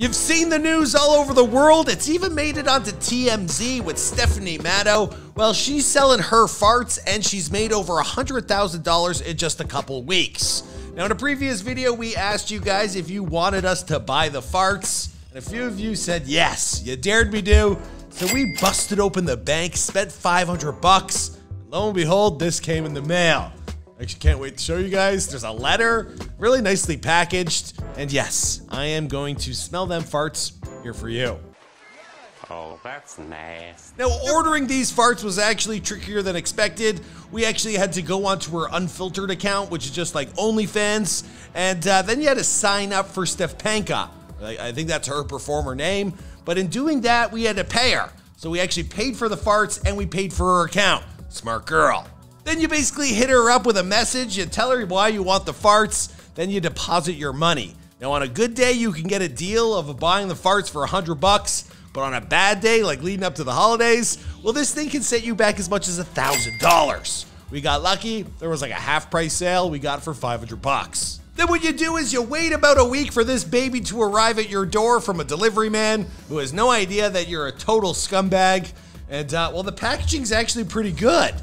You've seen the news all over the world. It's even made it onto TMZ with Stephanie Matto. Well, she's selling her farts and she's made over $100,000 in just a couple weeks. Now, in a previous video, we asked you guys if you wanted us to buy the farts, and a few of you said yes. You dared me to. So we busted open the bank, spent 500 bucks. And lo and behold, this came in the mail. Actually, can't wait to show you guys. There's a letter, really nicely packaged. And yes, I am going to smell them farts here for you. Oh, that's nice. Now, ordering these farts was actually trickier than expected. We actually had to go onto her unfiltered account, which is just like OnlyFans, and uh, then you had to sign up for Stepanka. I think that's her performer name. But in doing that, we had to pay her. So we actually paid for the farts and we paid for her account. Smart girl. Then you basically hit her up with a message, you tell her why you want the farts, then you deposit your money. Now on a good day, you can get a deal of buying the farts for 100 bucks, but on a bad day, like leading up to the holidays, well, this thing can set you back as much as a $1,000. We got lucky, there was like a half price sale, we got for 500 bucks. Then what you do is you wait about a week for this baby to arrive at your door from a delivery man who has no idea that you're a total scumbag. And uh, well, the packaging's actually pretty good.